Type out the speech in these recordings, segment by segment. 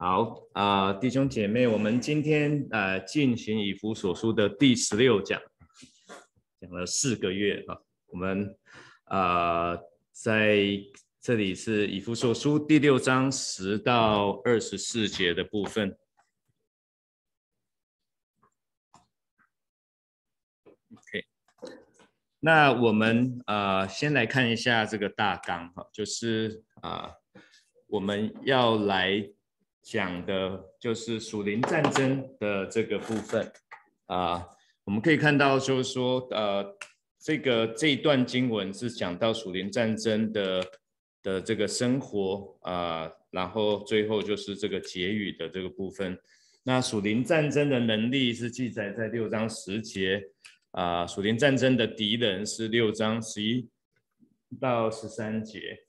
好啊、弟兄姐妹，我们今天呃进行以弗所书的第十六讲，讲了四个月啊。我们呃、在这里是以弗所书第六章十到二十四节的部分。OK，那我们啊、先来看一下这个大纲哈，就是啊、我们要来讲的就是属灵战争的这个部分啊、我们可以看到就是说，呃，这个这一段经文是讲到属灵战争的的这个生活啊、然后最后就是这个结语的这个部分。那属灵战争的能力是记载在六章十节啊、属灵战争的敌人是六章十一到十三节。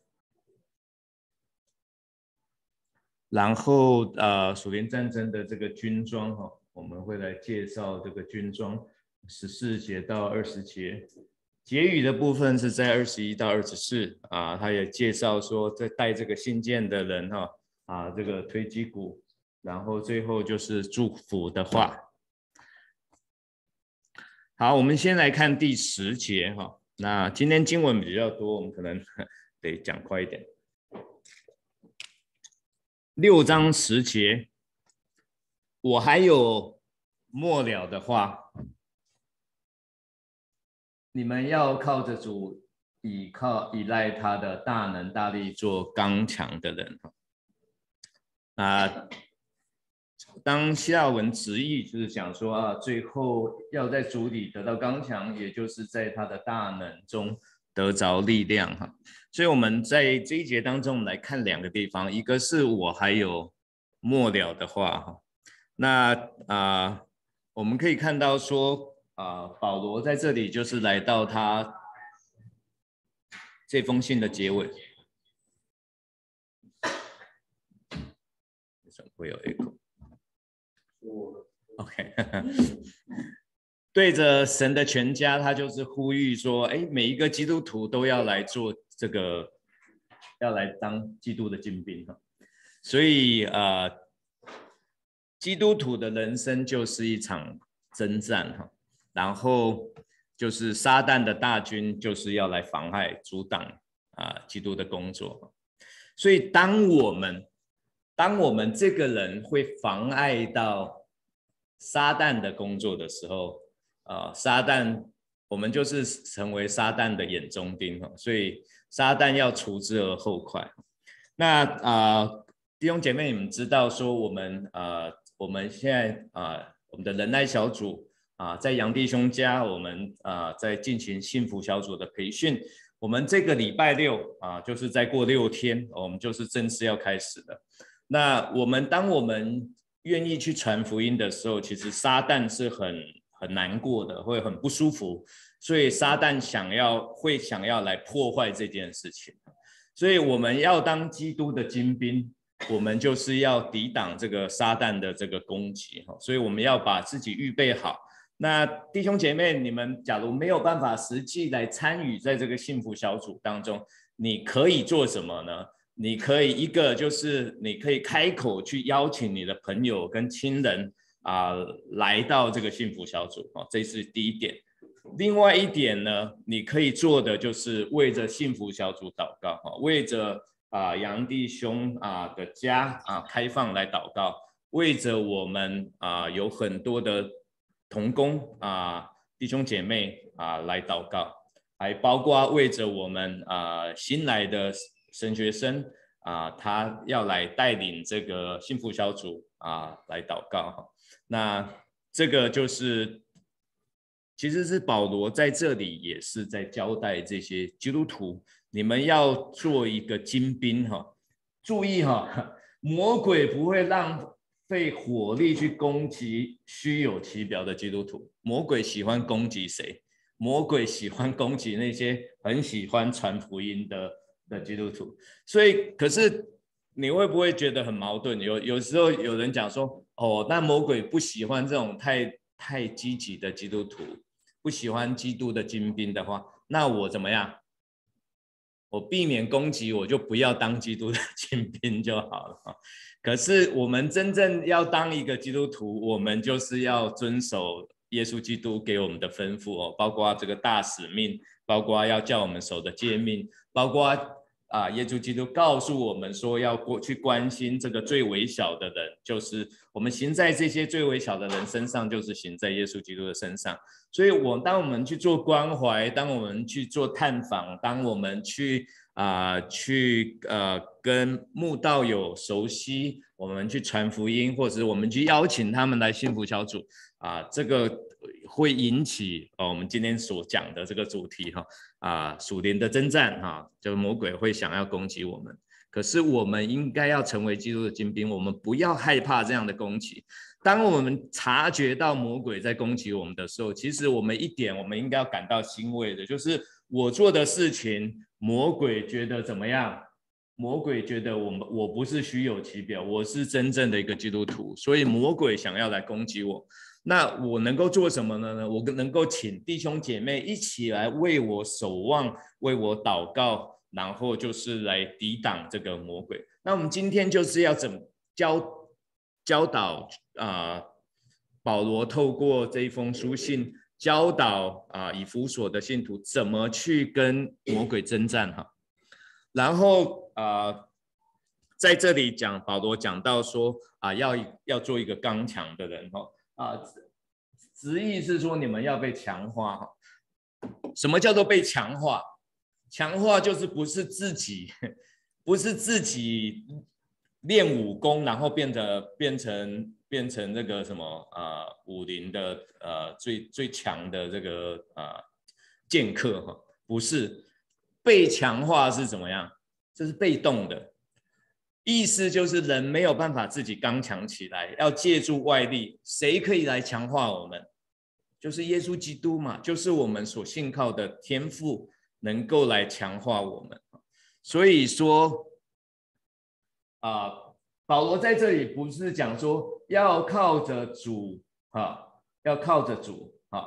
然后呃，属灵战争的这个军装哈、我们会来介绍这个军装，十四节到二十节。结语的部分是在二十一到二十四啊，他也介绍说，在带这个信件的人哈啊，这个推击鼓，然后最后就是祝福的话。好，我们先来看第十节哈。那今天经文比较多，我们可能 得讲快一点。六章十节，我还有末了的话，你们要靠着主，倚靠依赖他的大能大力，做刚强的人。啊，当希腊文直译就是讲说啊，最后要在主里得到刚强，也就是在他的大能中得着力量哈。所以我们在这一节当中，我们来看两个地方，一个是我还有末了的话哈，那啊、我们可以看到说啊、保罗在这里就是来到他这封信的结尾，为什么会有 echo？OK，对着神的全家，他就是呼吁说，哎，每一个基督徒都要来做这个，要来当基督的精兵哈。所以呃，基督徒的人生就是一场征战哈，然后就是撒旦的大军就是要来妨害、阻挡啊、基督的工作。所以当我们当我们这个人会妨碍到撒旦的工作的时候，啊，撒旦我们就是成为撒旦的眼中钉哈，所以撒旦要除之而后快。那啊、弟兄姐妹，你们知道说我们呃，我们现在啊、我们的仁爱小组啊、在杨弟兄家，我们啊、在进行幸福小组的培训。我们这个礼拜六啊，就是再过六天，我们就是正式要开始的。那我们当我们愿意去传福音的时候，其实撒旦是很很难过的，会很不舒服，所以撒旦想要会想要来破坏这件事情。所以我们要当基督的精兵，我们就是要抵挡这个撒旦的这个攻击哈。所以我们要把自己预备好。那弟兄姐妹，你们假如没有办法实际来参与在这个幸福小组当中，你可以做什么呢？你可以一个就是你可以开口去邀请你的朋友跟亲人啊、来到这个幸福小组哦，这是第一点。另外一点呢，你可以做的就是为着幸福小组祷告哈，为着啊、杨弟兄啊、的家啊开放来祷告，为着我们啊、有很多的同工啊弟兄姐妹啊来祷告，还包括为着我们啊新来的神学生啊，他要来带领这个幸福小组啊来祷告哈。那这个就是，其实是保罗在这里也是在交代这些基督徒，你们要做一个精兵哈。注意哈，魔鬼不会浪费火力去攻击虚有其表的基督徒，魔鬼喜欢攻击谁？魔鬼喜欢攻击那些很喜欢传福音的的基督徒。所以，可是你会不会觉得很矛盾？有有时候有人讲说，哦，那魔鬼不喜欢这种太太积极的基督徒，不喜欢基督的精兵的话，那我怎么样？我避免攻击，我就不要当基督的精兵就好了。可是我们真正要当一个基督徒，我们就是要遵守耶稣基督给我们的吩咐哦，包括这个大使命，包括要叫我们守的诫命，包括。啊，耶稣基督告诉我们说，要过去关心这个最微小的人，就是我们行在这些最微小的人身上，就是行在耶稣基督的身上。所以，我当我们去做关怀，当我们去做探访，当我们去啊去呃跟慕道友熟悉，我们去传福音，或者我们去邀请他们来幸福小组啊，这个会引起呃我们今天所讲的这个主题哈。啊，属灵的征战哈，就是魔鬼会想要攻击我们，可是我们应该要成为基督的精兵，我们不要害怕这样的攻击。当我们察觉到魔鬼在攻击我们的时候，其实我们一点我们应该要感到欣慰的，就是我做的事情，魔鬼觉得怎么样？魔鬼觉得我们我不是虚有其表，我是真正的一个基督徒，所以魔鬼想要来攻击我。那我能够做什么呢？呢，我能够请弟兄姐妹一起来为我守望，为我祷告，然后就是来抵挡这个魔鬼。那我们今天就是要怎么教教导啊？保罗透过这一封书信教导啊，以弗所的信徒怎么去跟魔鬼征战哈。然后啊，在这里讲保罗讲到说啊，要要做一个刚强的人哈。啊，直意是说你们要被强化。什么叫做被强化？强化就是不是自己，不是自己练武功，然后变得变成变成那个什么啊武林的呃最最强的这个啊剑客哈，不是被强化是怎么样？这是被动的。意思就是人没有办法自己刚强起来，要借助外力。谁可以来强化我们？就是耶稣基督嘛，就是我们所信靠的天赋，能够来强化我们。所以说，啊，保罗在这里不是讲说要靠着主，啊，要靠着主，啊，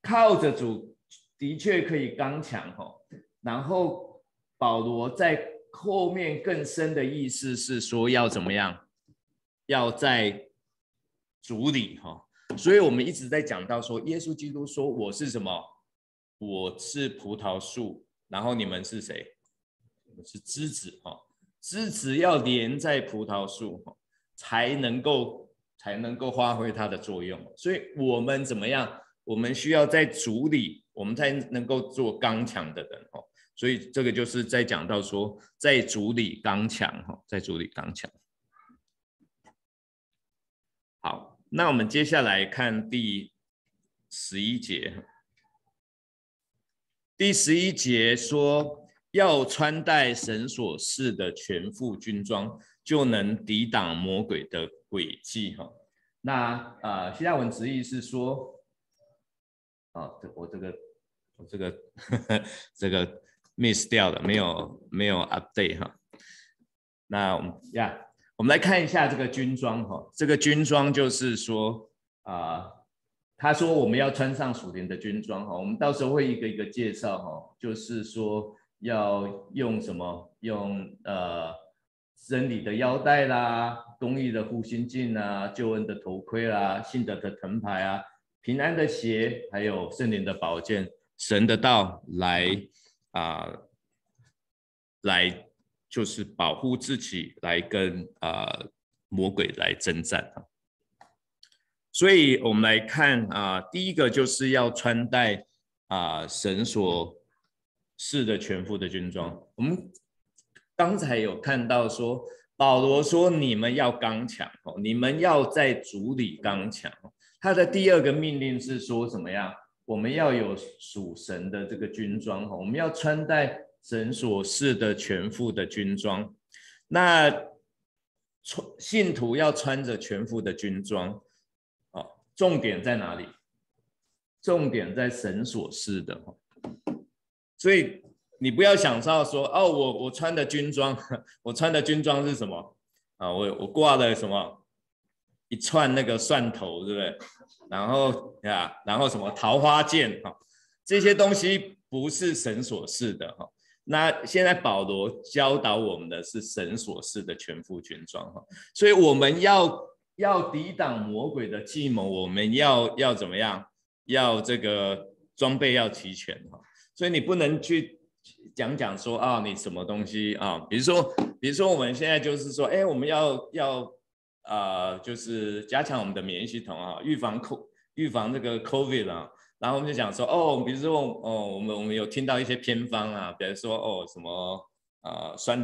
靠着主的确可以刚强，哈。然后保罗在。后面更深的意思是说要怎么样？要在主里哈，所以我们一直在讲到说，耶稣基督说我是什么？我是葡萄树，然后你们是谁？是枝子哈，枝子要连在葡萄树哈，才能够才能够发挥它的作用。所以我们怎么样？我们需要在主里，我们才能够做刚强的人哦。所以这个就是在讲到说，在主里刚强哈，在主里刚强。好，那我们接下来看第十一节。第十一节说，要穿戴神所赐的全副军装，就能抵挡魔鬼的诡计哈。那啊，希腊文直译是说，啊，我这个，我这个，这个。Miss 掉了，没有没有 update 哈。那我们呀，我们来看一下这个军装哈。这个军装就是说啊，他说我们要穿上属灵的军装哈。我们到时候会一个一个介绍哈，就是说要用什么？用呃真理的腰带啦，公益的护心镜啊，救恩的头盔啦，信德的藤牌啊，平安的鞋，还有圣灵的宝剑，神的道来。啊，来就是保护自己，来跟啊魔鬼来征战。所以我们来看啊，第一个就是要穿戴啊神所赐的全副的军装。我们刚才有看到说，保罗说你们要刚强哦，你们要在主里刚强。他的第二个命令是说怎么样？我们要有属神的这个军装哈，我们要穿戴神所赐的全副的军装。那穿信徒要穿着全副的军装，哦，重点在哪里？重点在神所赐的哈。所以你不要想到说，哦，我我穿的军装，我穿的军装是什么？啊，我我挂了什么一串那个蒜头，对不对？然后呀，然后什么桃花剑哈，这些东西不是神所赐的哈。那现在保罗教导我们的是神所示的全副军装哈，所以我们要要抵挡魔鬼的计谋，我们要要怎么样？要这个装备要齐全哈，所以你不能去讲讲说啊，你什么东西啊？比如说，比如说我们现在就是说，哎，我们要要呃，就是加强我们的免疫系统啊，预防 co 预防这个 COVID 啊。然后我们就讲说，哦，比如说，哦，我们我们有听到一些偏方啊，比如说，哦，什么，呃，酸，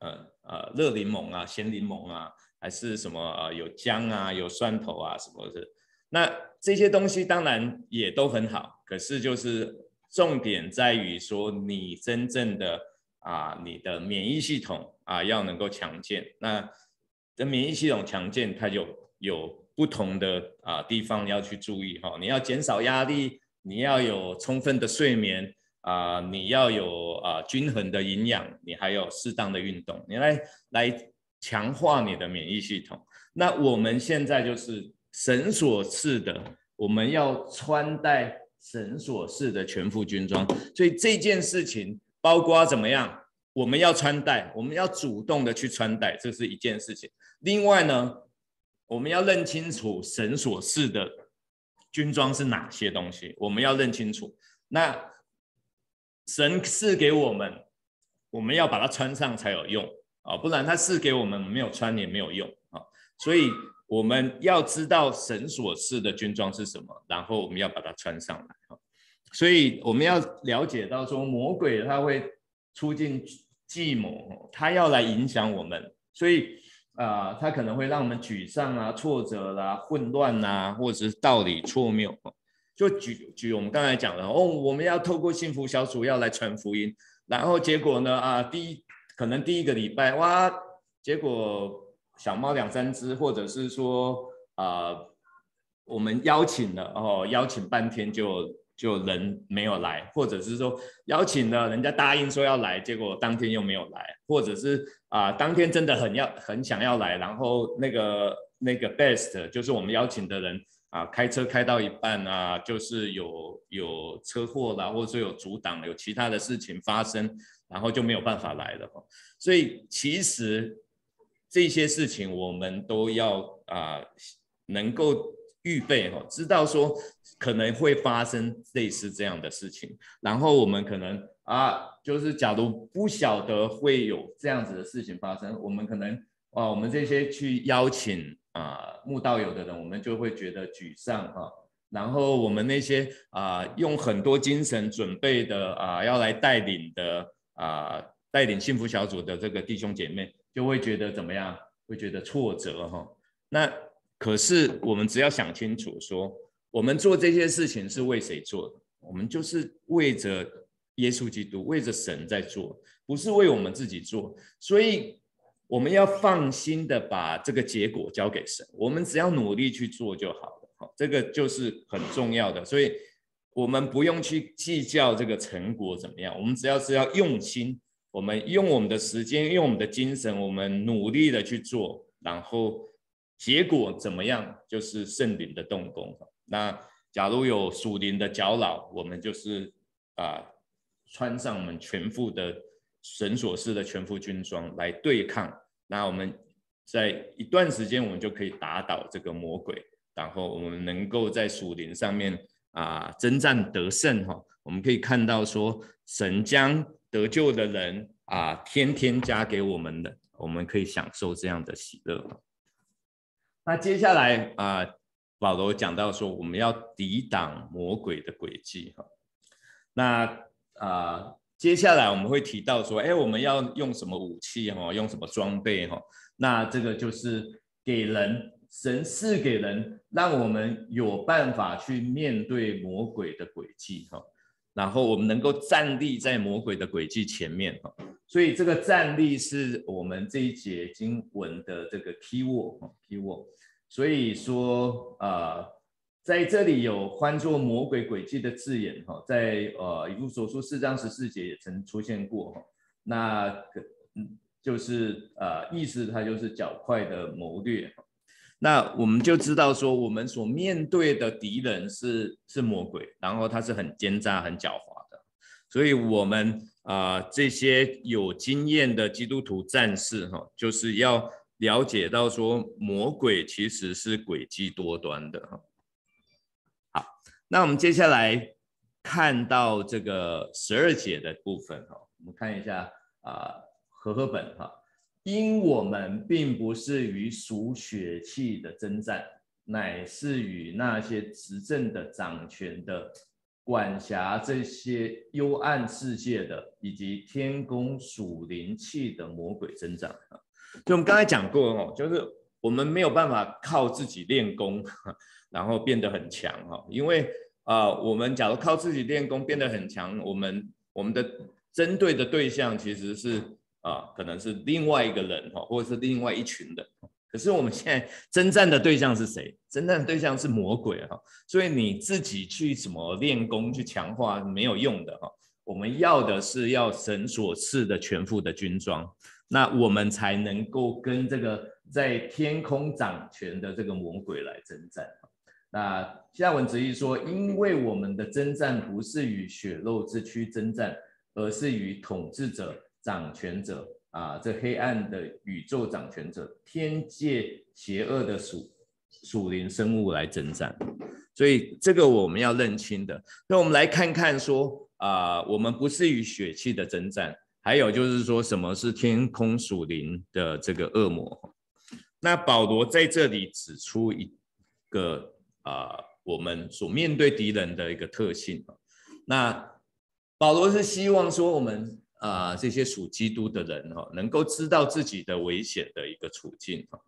呃，呃，热柠檬啊，鲜柠檬啊，还是什么，呃，有姜啊，有蒜头啊，什么的。那这些东西当然也都很好，可是就是重点在于说，你真正的啊，你的免疫系统啊，要能够强健。那的免疫系统强健，它就有。不同的啊地方要去注意哈，你要减少压力，你要有充分的睡眠啊，你要有啊均衡的营养，你还有适当的运动，你来来强化你的免疫系统。那我们现在就是绳索式的，我们要穿戴绳索式的全副军装，所以这件事情包括怎么样，我们要穿戴，我们要主动的去穿戴，这是一件事情。另外呢？我们要认清楚神所赐的军装是哪些东西，我们要认清楚。那神赐给我们，我们要把它穿上才有用啊，不然他赐给我们没有穿也没有用啊。所以我们要知道神所赐的军装是什么，然后我们要把它穿上来啊。所以我们要了解到说，魔鬼他会出尽计谋，他要来影响我们，所以。啊，它可能会让我们沮丧啊、挫折啦、混乱呐，或者是道理错谬。就举举我们刚才讲的哦，我们要透过幸福小组要来传福音，然后结果呢啊，第一可能第一个礼拜哇，结果小猫两三只，或者是说啊，我们邀请了哦，邀请半天就。就人没有来，或者是说邀请了人家答应说要来，结果当天又没有来，或者是啊当天真的很要很想要来，然后那个那个 best 就是我们邀请的人啊开车开到一半啊，就是有有车祸啦，或者说有阻挡，有其他的事情发生，然后就没有办法来了。所以其实这些事情我们都要啊能够预备哈，知道说。可能会发生类似这样的事情，然后我们可能啊，就是假如不晓得会有这样子的事情发生，我们可能啊，我们这些去邀请啊慕道友的人，我们就会觉得沮丧哈。然后我们那些啊用很多精神准备的啊要来带领的啊带领幸福小组的这个弟兄姐妹，就会觉得怎么样？会觉得挫折哈。那可是我们只要想清楚说。我们做这些事情是为谁做的？我们就是为着耶稣基督，为着神在做，不是为我们自己做。所以我们要放心的把这个结果交给神，我们只要努力去做就好了。好，这个就是很重要的。所以我们不用去计较这个成果怎么样，我们只要是要用心，我们用我们的时间，用我们的精神，我们努力的去做，然后结果怎么样，就是圣灵的动工。那假如有属灵的搅扰，我们就是啊，穿上我们全副的神所式的全副军装来对抗。那我们在一段时间，我们就可以打倒这个魔鬼，然后我们能够在属灵上面啊征战得胜哈。我们可以看到说，神将得救的人啊天天加给我们的，我们可以享受这样的喜乐。那接下来啊。保罗讲到说，我们要抵挡魔鬼的诡计哈。那啊，接下来我们会提到说，哎，我们要用什么武器哈？用什么装备哈？那这个就是给人神赐给人，让我们有办法去面对魔鬼的诡计哈。然后我们能够站立在魔鬼的诡计前面哈。所以这个站立是我们这一节经文的这个 key word 哈，key word。所以说，呃，在这里有换作魔鬼诡计的字眼哈，在呃以弗所书四章十四节也曾出现过哈。那嗯，就是呃意思它就是较快的谋略。那我们就知道说，我们所面对的敌人是是魔鬼，然后他是很奸诈、很狡猾的。所以我们啊这些有经验的基督徒战士哈，就是要了解到说魔鬼其实是诡计多端的哈。好，那我们接下来看到这个十二节的部分哈，我们看一下啊和合本哈，因我们并不是与属血气的征战。乃是与那些执政的、掌权的、管辖这些幽暗世界的，以及天宫属灵气的魔鬼增长啊！就我们刚才讲过哦，就是我们没有办法靠自己练功，然后变得很强哈。因为啊，我们假如靠自己练功变得很强，我们我们的针对的对象其实是啊，可能是另外一个人哈，或者是另外一群人。可是我们现在征战的对象是谁？征战的对象是魔鬼哈，所以你自己去什么练功去强化没有用的哈。我们要的是要神所赐的全副的军装，那我们才能够跟这个在天空掌权的这个魔鬼来征战。那下文直译说，因为我们的征战不是与血肉之躯征战，而是与统治者、掌权者。啊，这黑暗的宇宙掌权者，天界邪恶的属属灵生物来征战，所以这个我们要认清的。那我们来看看说啊，我们不是与血气的征战，还有就是说什么是天空属灵的这个恶魔。那保罗在这里指出一个啊，我们所面对敌人的一个特性。那保罗是希望说我们。啊，这些属基督的人哈，能够知道自己的危险的一个处境哈。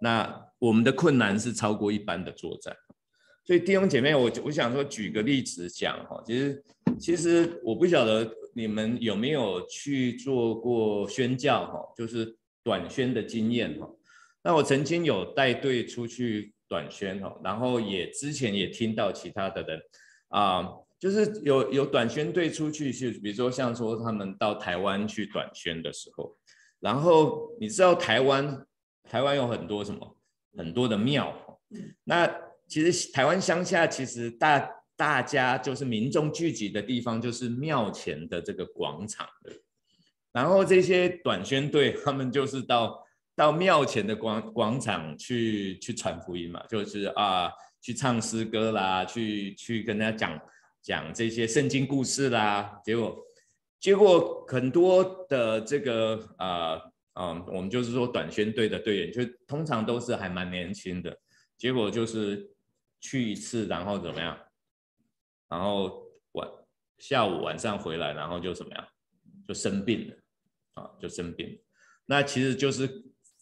那我们的困难是超过一般的作战，所以弟兄姐妹，我我想说举个例子讲哈，其实其实我不晓得你们有没有去做过宣教哈，就是短宣的经验哈。那我曾经有带队出去短宣哈，然后也之前也听到其他的人啊。就是有有短宣队出去，去比如说像说他们到台湾去短宣的时候，然后你知道台湾台湾有很多什么很多的庙，那其实台湾乡下其实大大家就是民众聚集的地方就是庙前的这个广场的，然后这些短宣队他们就是到到庙前的广广场去去传福音嘛，就是啊去唱诗歌啦，去去跟大家讲。讲这些圣经故事啦，结果结果很多的这个啊嗯，我们就是说短宣队的队员，就通常都是还蛮年轻的，结果就是去一次，然后怎么样？然后晚下午晚上回来，然后就怎么样？就生病了啊，就生病。那其实就是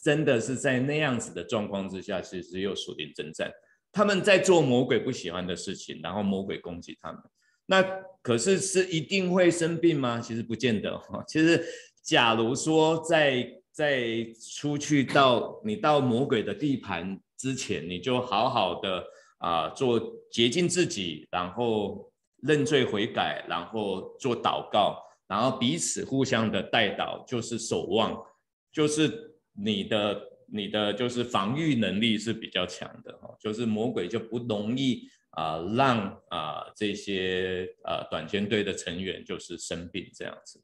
真的是在那样子的状况之下，其实又属灵征战。他们在做魔鬼不喜欢的事情，然后魔鬼攻击他们。那可是是一定会生病吗？其实不见得哈。其实，假如说在在出去到你到魔鬼的地盘之前，你就好好的啊做洁净自己，然后认罪悔改，然后做祷告，然后彼此互相的带导，就是守望，就是你的。你的就是防御能力是比较强的哈，就是魔鬼就不容易啊让啊这些呃短宣队的成员就是生病这样子，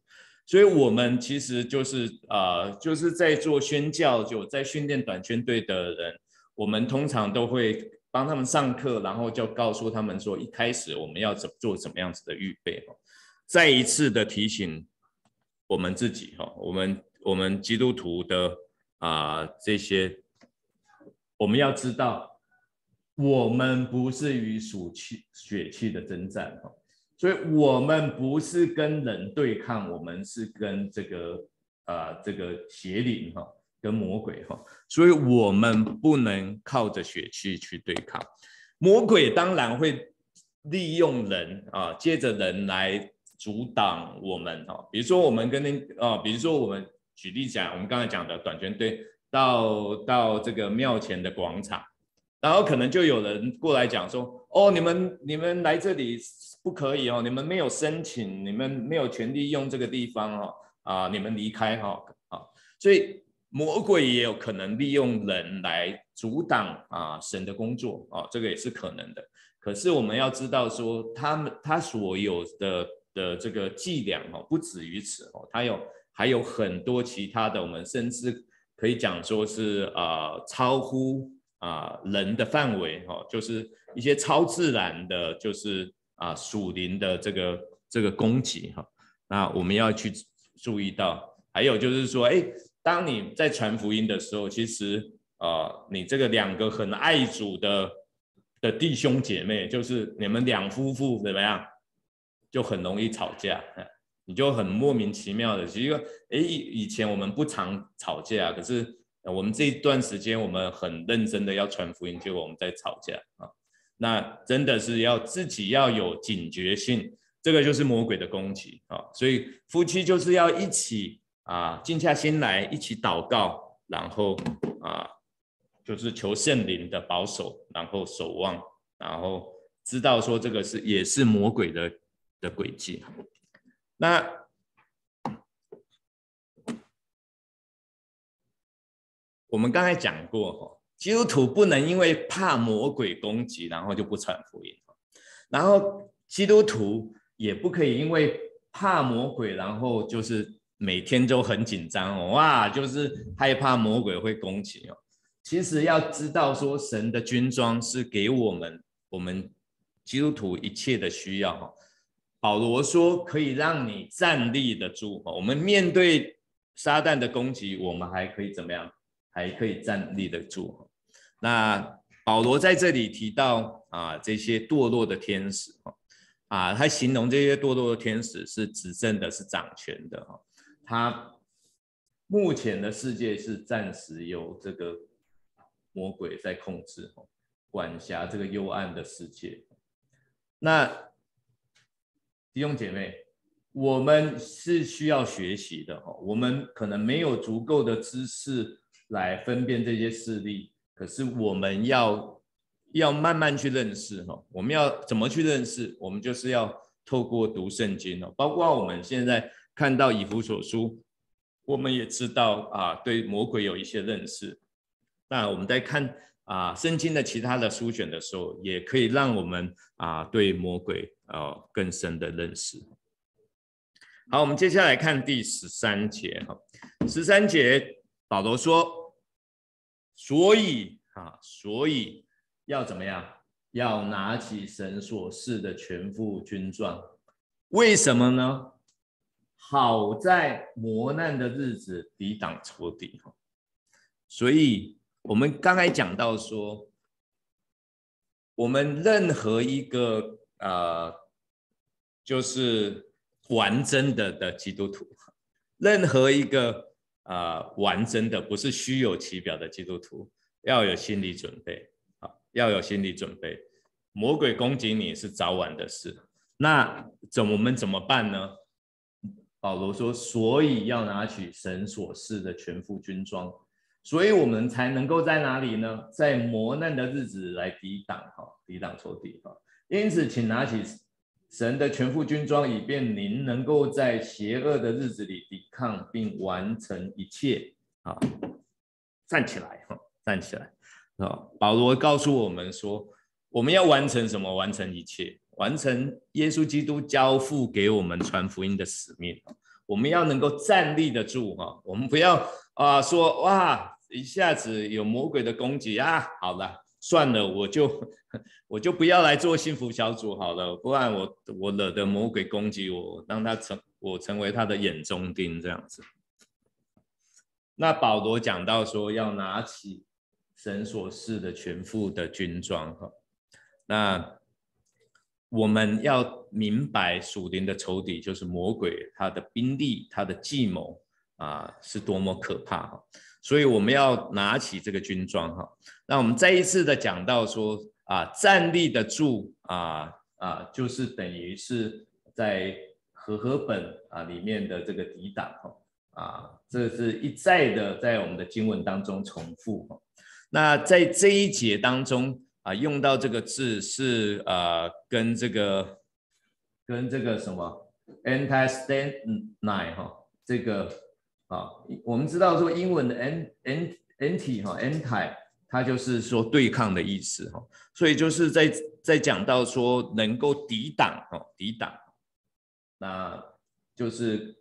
所以我们其实就是啊就是在做宣教，就在训练短宣队的人，我们通常都会帮他们上课，然后就告诉他们说，一开始我们要怎做怎么样子的预备哦，再一次的提醒我们自己哈，我们我们基督徒的。啊，这些我们要知道，我们不是与属气血气的征战哈，所以我们不是跟人对抗，我们是跟这个啊这个邪灵哈，跟魔鬼哈，所以我们不能靠着血气去对抗魔鬼，当然会利用人啊，借着人来阻挡我们哈，比如说我们跟那啊，比如说我们。举例讲，我们刚才讲的短拳队到到这个庙前的广场，然后可能就有人过来讲说：“哦，你们你们来这里不可以哦，你们没有申请，你们没有权利用这个地方哦，啊，你们离开哈，啊，所以魔鬼也有可能利用人来阻挡啊神的工作啊，这个也是可能的。可是我们要知道说，他们他所有的的这个伎俩哦，不止于此哦，他有还有很多其他的，我们甚至可以讲说是啊超乎啊人的范围哦，就是一些超自然的，就是啊属灵的这个这个攻击哈。那我们要去注意到，还有就是说，哎，当你在传福音的时候，其实啊你这个两个很爱主的的弟兄姐妹，就是你们两夫妇怎么样？就很容易吵架，你就很莫名其妙的。其实，哎，以前我们不常吵架，可是我们这一段时间我们很认真的要传福音，结果我们在吵架啊。那真的是要自己要有警觉性，这个就是魔鬼的攻击啊。所以夫妻就是要一起啊，静下心来一起祷告，然后啊，就是求圣灵的保守，然后守望，然后知道说这个是也是魔鬼的。的轨迹，那我们刚才讲过哈，基督徒不能因为怕魔鬼攻击，然后就不传福音，然后基督徒也不可以因为怕魔鬼，然后就是每天都很紧张哦，哇，就是害怕魔鬼会攻击哦。其实要知道说，神的军装是给我们我们基督徒一切的需要哈。保罗说：“可以让你站立得住。我们面对撒旦的攻击，我们还可以怎么样？还可以站立得住。那保罗在这里提到啊，这些堕落的天使啊，他形容这些堕落的天使是执政的，是掌权的哈。他目前的世界是暂时由这个魔鬼在控制，管辖这个幽暗的世界。那。”弟兄姐妹，我们是需要学习的哈。我们可能没有足够的知识来分辨这些事例，可是我们要要慢慢去认识哈。我们要怎么去认识？我们就是要透过读圣经哦。包括我们现在看到以弗所书，我们也知道啊，对魔鬼有一些认识。那我们在看。啊，圣经的其他的书选的时候，也可以让我们啊对魔鬼呃更深的认识。好，我们接下来看第十三节哈，十三节保罗说，所以啊，所以要怎么样？要拿起神所赐的全副军装，为什么呢？好在磨难的日子抵挡仇敌哈，所以。我们刚才讲到说，我们任何一个呃，就是完真的的基督徒，任何一个呃完真的不是虚有其表的基督徒，要有心理准备啊，要有心理准备。魔鬼攻击你是早晚的事，那怎我们怎么办呢？保罗说，所以要拿取神所赐的全副军装。所以我们才能够在哪里呢？在磨难的日子来抵挡哈，抵挡仇敌哈。因此，请拿起神的全副军装，以便您能够在邪恶的日子里抵抗并完成一切啊！站起来哈，站起来啊！保罗告诉我们说，我们要完成什么？完成一切，完成耶稣基督交付给我们传福音的使命。我们要能够站立得住哈，我们不要啊说哇一下子有魔鬼的攻击啊，好了算了，我就 我就不要来做幸福小组好了，不然我我惹得魔鬼攻击我，让他成我成为他的眼中钉这样子。那保罗讲到说要拿起神所赐的全副的军装哈，那。我们要明白属灵的仇敌就是魔鬼，他的兵力、他的计谋啊，是多么可怕哈！所以我们要拿起这个军装哈。那我们再一次的讲到说啊，站立得住啊啊，就是等于是在和合本啊里面的这个抵挡哈啊，这是一再的在我们的经文当中重复哈。那在这一节当中。啊，用到这个字是呃，跟这个跟这个什么 anti stand nine 哈，这个啊，我们知道说英文的 an an anti 哈 anti 它就是说对抗的意思哈，所以就是在在讲到说能够抵挡哈，抵挡那就是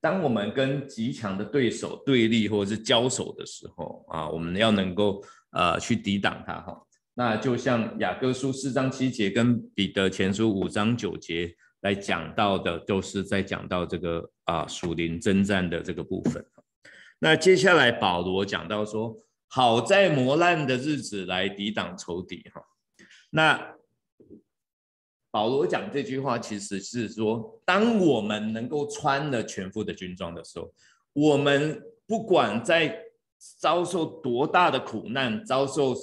当我们跟极强的对手对立或者是交手的时候啊，我们要能够呃去抵挡它哈。那就像雅各书四章七节跟彼得前书五章九节来讲到的，都是在讲到这个啊属灵征战的这个部分。那接下来保罗讲到说，好在磨难的日子来抵挡仇敌哈。那保罗讲这句话，其实是说，当我们能够穿了全副的军装的时候，我们不管在遭受多大的苦难，遭受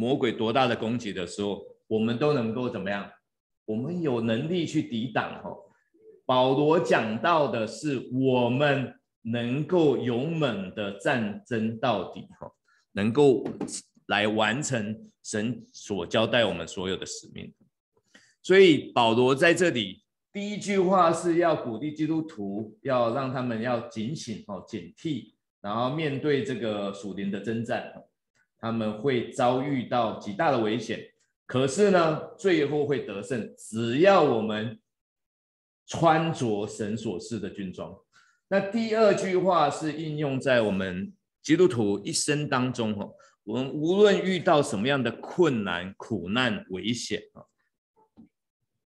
魔鬼多大的攻击的时候，我们都能够怎么样？我们有能力去抵挡哦。保罗讲到的是我们。能够勇猛的战争到底，哦，能够来完成神所交代我们所有的使命。所以保罗在这里第一句话是要鼓励基督徒，要让他们要警醒，哦，警惕，然后面对这个属灵的征战，他们会遭遇到极大的危险，可是呢，最后会得胜，只要我们穿着神所赐的军装。那第二句话是应用在我们基督徒一生当中哦，我们无论遇到什么样的困难、苦难、危险啊，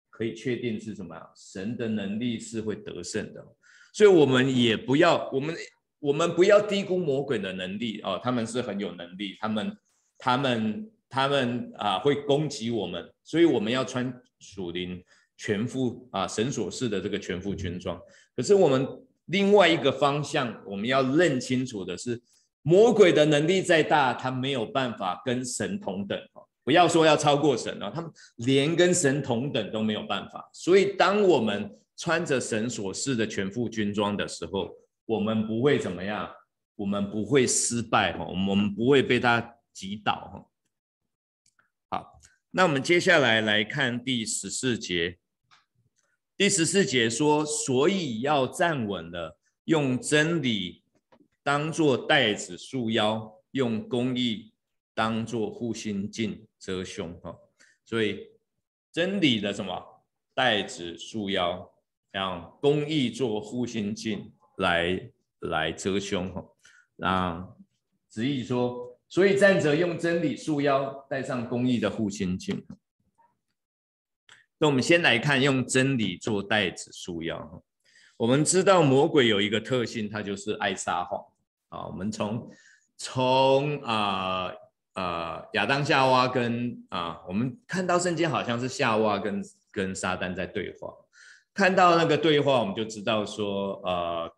可以确定是什么？神的能力是会得胜的，所以我们也不要我们我们不要低估魔鬼的能力哦，他们是很有能力，他们他们他们啊会攻击我们，所以我们要穿属灵全副啊神所赐的这个全副军装，可是我们。另外一个方向，我们要认清楚的是，魔鬼的能力再大，他没有办法跟神同等哦。不要说要超过神哦，他们连跟神同等都没有办法。所以，当我们穿着神所赐的全副军装的时候，我们不会怎么样，我们不会失败哈，我们不会被他击倒哈。好，那我们接下来来看第十四节。第十四节说，所以要站稳了，用真理当做带子束腰，用公义当做护心镜遮胸。哈，所以真理的什么带子束腰，让公义做护心镜来来遮胸。哈，那子义说，所以站着用真理束腰，带上公义的护心镜。那我们先来看用真理做带子束腰。我们知道魔鬼有一个特性，他就是爱撒谎啊。我们从从啊啊亚当夏娃跟啊，我们看到圣经好像是夏娃跟跟撒旦在对话。看到那个对话，我们就知道说呃，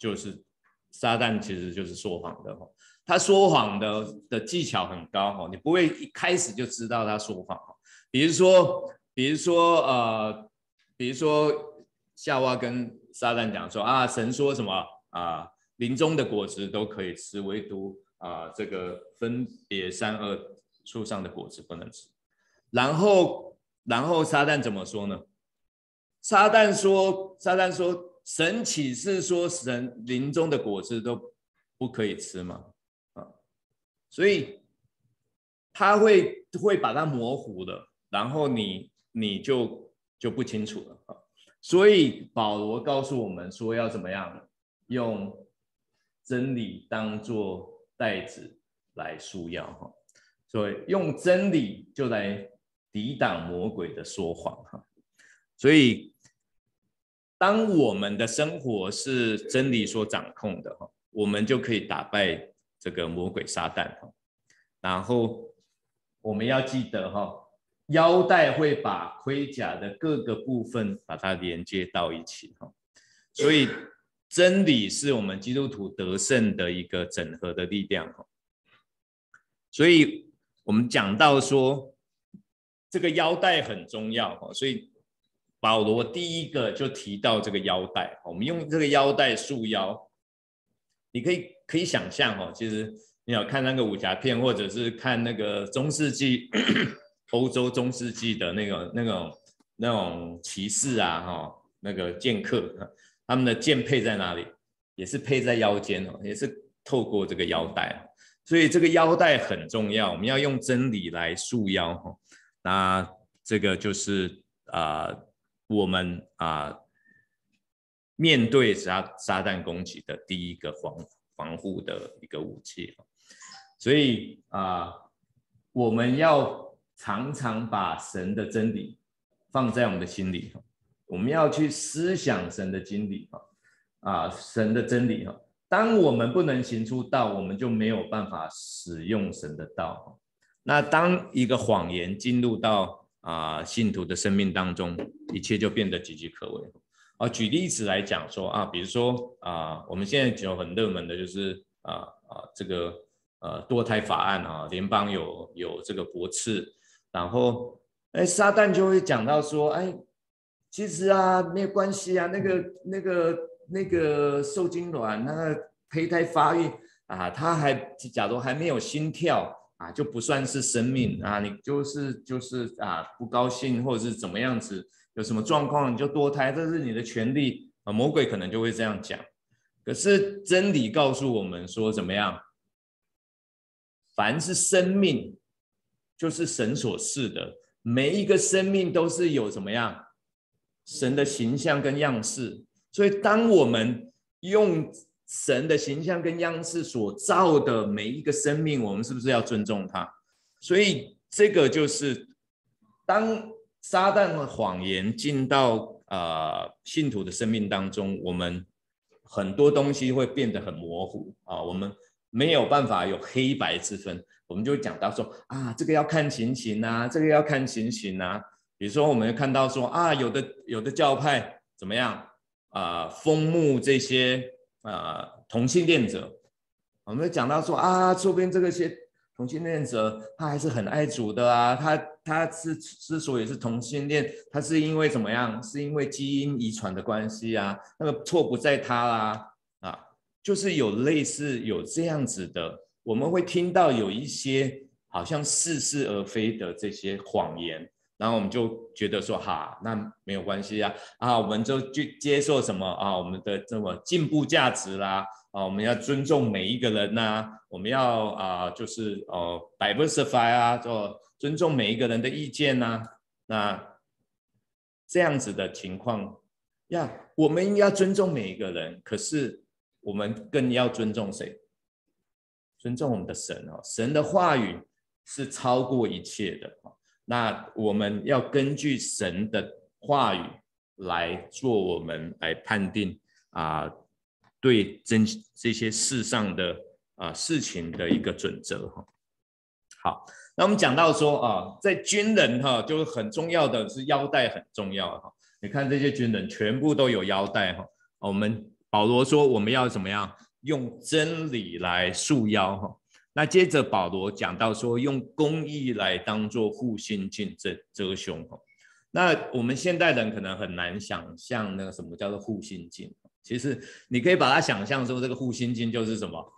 就是撒旦其实就是说谎的哈。他说谎的的技巧很高哈，你不会一开始就知道他说谎哈。比如说。比如说，呃，比如说夏娃跟撒旦讲说啊，神说什么啊，林中的果子都可以吃，唯独啊这个分别善恶树上的果子不能吃。然后，然后撒旦怎么说呢？撒旦说，撒旦说，神启示说，神林中的果子都不可以吃吗？啊，所以他会会把它模糊的，然后你。你就就不清楚了啊，所以保罗告诉我们说要怎么样用真理当做袋子来束腰哈，所以用真理就来抵挡魔鬼的说谎哈，所以当我们的生活是真理所掌控的哈，我们就可以打败这个魔鬼撒旦哈，然后我们要记得哈。腰带会把盔甲的各个部分把它连接到一起，哈，所以真理是我们基督徒得胜的一个整合的力量，哈。所以我们讲到说这个腰带很重要，哈，所以保罗第一个就提到这个腰带，我们用这个腰带束腰，你可以可以想象，哈，其实你要看那个武侠片，或者是看那个中世纪。欧洲中世纪的那个、那种、那种骑士啊，哈，那个剑客，他们的剑配在哪里？也是配在腰间哦，也是透过这个腰带。所以这个腰带很重要，我们要用真理来束腰哈。那这个就是啊，我们啊面对撒撒旦攻击的第一个防防护的一个武器。所以啊，我们要常常把神的真理放在我们的心里，我们要去思想神的真理啊啊，神的真理啊。当我们不能行出道，我们就没有办法使用神的道。那当一个谎言进入到啊信徒的生命当中，一切就变得岌岌可危。啊，举例子来讲说啊，比如说啊，我们现在有很热门的就是啊啊这个呃堕胎法案啊，联邦有有这个驳斥，然后哎撒旦就会讲到说，哎其实啊没有关系啊，那个那个。那个受精卵，那个胚胎发育啊，它还假如还没有心跳啊，就不算是生命啊。你就是就是啊，不高兴或者是怎么样子，有什么状况你就堕胎，这是你的权利啊。魔鬼可能就会这样讲，可是真理告诉我们说怎么样？凡是生命，就是神所赐的，每一个生命都是有怎么样神的形象跟样式。所以，当我们用神的形象跟样式所造的每一个生命，我们是不是要尊重他？所以，这个就是当撒旦的谎言进到啊信徒的生命当中，我们很多东西会变得很模糊啊，我们没有办法有黑白之分。我们就讲到说啊，这个要看情形啊，这个要看情形啊。比如说，我们看到说啊，有的有的教派怎么样？啊，封牧这些啊同性恋者，我们讲到说啊，周边这个些同性恋者他还是很爱主的啊，他他是之所以是同性恋，他是因为怎么样？是因为基因遗传的关系啊，那个错不在他啦啊，就是有类似有这样子的，我们会听到有一些好像似是而非的这些谎言。然后我们就觉得说哈，那没有关系啊，啊，我们就去接受什么啊，我们的这么进步价值啦，啊，我们要尊重每一个人呐，我们要啊，就是哦，diversify 啊，做尊重每一个人的意见呐，那这样子的情况呀，我们应该要尊重每一个人，可是我们更要尊重谁？尊重我们的神哦，神的话语是超过一切的那我们要根据神的话语来做我们来判定啊，对真这些世上的啊事情的一个准则哈。好，那我们讲到说啊，在军人哈，就是很重要的是腰带很重要哈。你看这些军人全部都有腰带哈。我们保罗说我们要怎么样用真理来束腰哈。那接着保罗讲到说，用公义来当做护心镜遮遮胸哈。那我们现代人可能很难想象那个什么叫做护心镜。其实你可以把它想象说，这个护心镜就是什么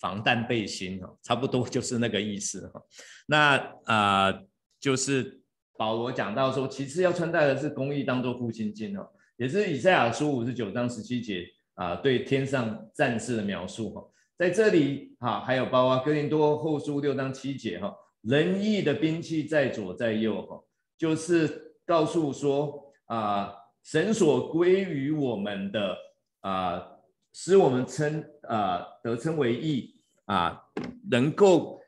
防弹背心哈，差不多就是那个意思哈。那啊，就是保罗讲到说，其次要穿戴的是公义当做护心镜哦，也是以赛亚书五十九章十七节啊，对天上战士的描述哈。在这里，哈，还有包括哥林多后书六章七节，哈，仁义的兵器在左在右，哈，就是告诉说，啊，神所归于我们的，啊，使我们称，啊，得称为义，啊，能够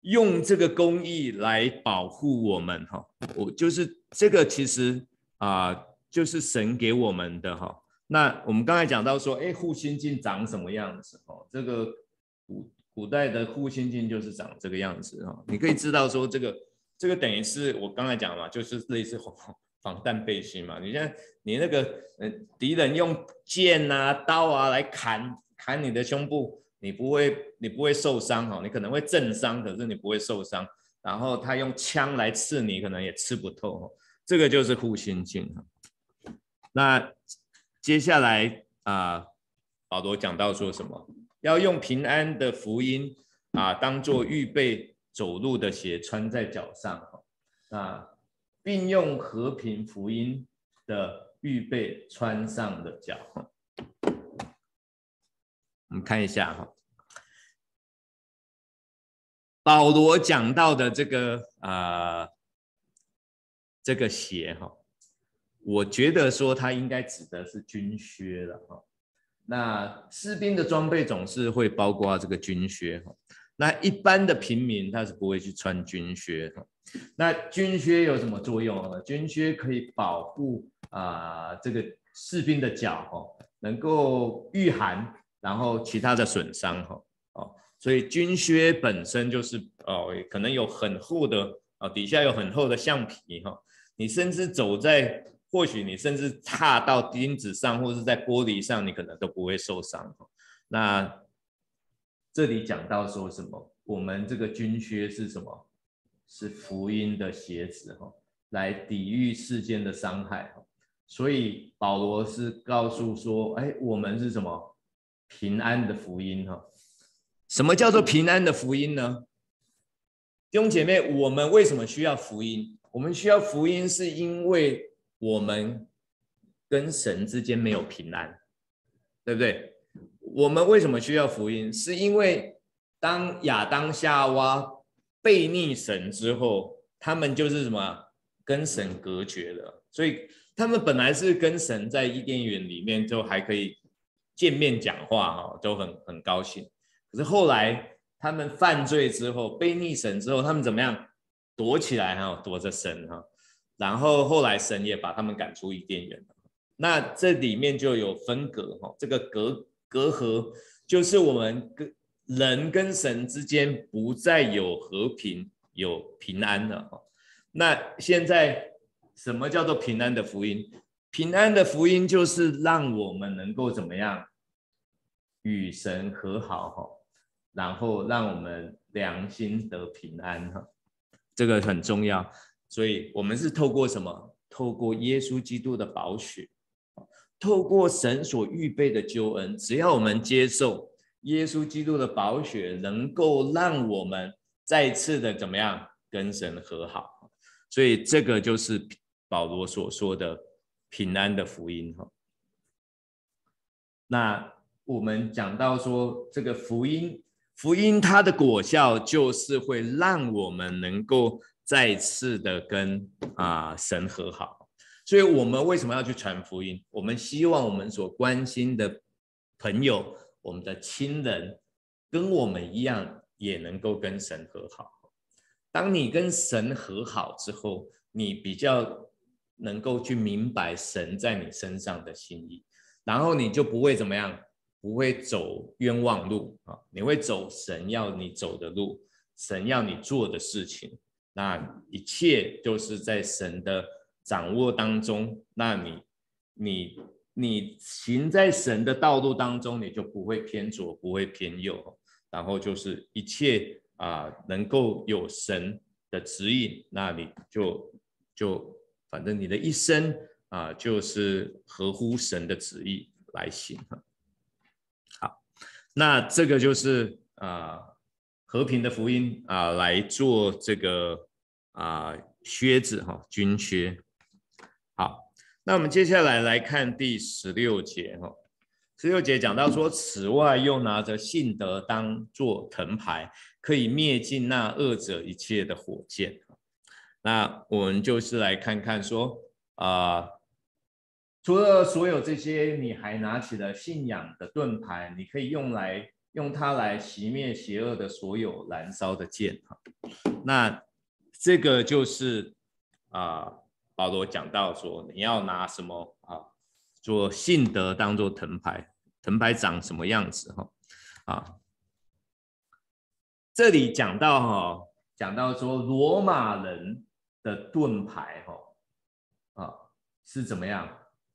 用这个公义来保护我们，哈，我就是这个，其实啊，就是神给我们的，哈。那我们刚才讲到说，哎，护心镜长什么样子？哦，这个古古代的护心镜就是长这个样子哈。你可以知道说，这个这个等于是我刚才讲嘛，就是类似防防弹背心嘛。你像你那个呃敌人用剑啊刀啊来砍砍你的胸部，你不会你不会受伤哈，你可能会震伤，可是你不会受伤。然后他用枪来刺你，可能也刺不透。这个就是护心镜。那。接下来啊，保罗讲到说什么？要用平安的福音啊，当做预备走路的鞋穿在脚上啊，并用和平福音的预备穿上的脚。我们看一下哈，保罗讲到的这个啊，这个鞋哈。我觉得说它应该指的是军靴了哈。那士兵的装备总是会包括这个军靴哈。那一般的平民他是不会去穿军靴哈。那军靴有什么作用呢？军靴可以保护啊这个士兵的脚哈，能够御寒，然后其他的损伤哈哦。所以军靴本身就是哦，可能有很厚的啊，底下有很厚的橡皮哈。你甚至走在，或许你甚至踏到钉子上，或者是在玻璃上，你可能都不会受伤那这里讲到说什么？我们这个军靴是什么？是福音的鞋子哈，来抵御世间的伤害。所以保罗是告诉说，哎，我们是什么？平安的福音哈。什么叫做平安的福音呢？弟兄姐妹，我们为什么需要福音？我们需要福音，是因为我们跟神之间没有平安，对不对？我们为什么需要福音？是因为当亚当夏娃背逆神之后，他们就是什么跟神隔绝了，所以他们本来是跟神在伊甸园里面就还可以见面讲话哈，都很很高兴。可是后来他们犯罪之后，背逆神之后，他们怎么样？躲起来哈，躲着神哈，然后后来神也把他们赶出伊甸园。那这里面就有分隔哈，这个隔隔阂就是我们跟人跟神之间不再有和平、有平安了哈。那现在什么叫做平安的福音？平安的福音就是让我们能够怎么样与神和好哈，然后让我们良心得平安哈。这个很重要，所以我们是透过什么？透过耶稣基督的宝血，透过神所预备的救恩。只要我们接受耶稣基督的宝血，能够让我们再次的怎么样跟神和好。所以这个就是保罗所说的平安的福音哈。那我们讲到说这个福音。福音它的果效就是会让我们能够再次的跟啊神和好，所以我们为什么要去传福音？我们希望我们所关心的朋友、我们的亲人，跟我们一样也能够跟神和好。当你跟神和好之后，你比较能够去明白神在你身上的心意，然后你就不会怎么样。不会走冤枉路啊！你会走神要你走的路，神要你做的事情，那一切就是在神的掌握当中。那你、你、你行在神的道路当中，你就不会偏左，不会偏右。然后就是一切啊，能够有神的指引，那你就就反正你的一生啊，就是合乎神的旨意来行好。那这个就是啊和平的福音啊来做这个啊靴子哈军靴。好，那我们接下来来看第十六节哈。十六节讲到说，此外又拿着信德当做藤牌，可以灭尽那恶者一切的火箭。那我们就是来看看说啊。除了所有这些，你还拿起了信仰的盾牌，你可以用来用它来熄灭邪恶的所有燃烧的箭哈。那这个就是啊，保罗讲到说你要拿什么啊，做信德当做藤牌，藤牌长什么样子哈啊？这里讲到哈，讲到说罗马人的盾牌哈啊是怎么样？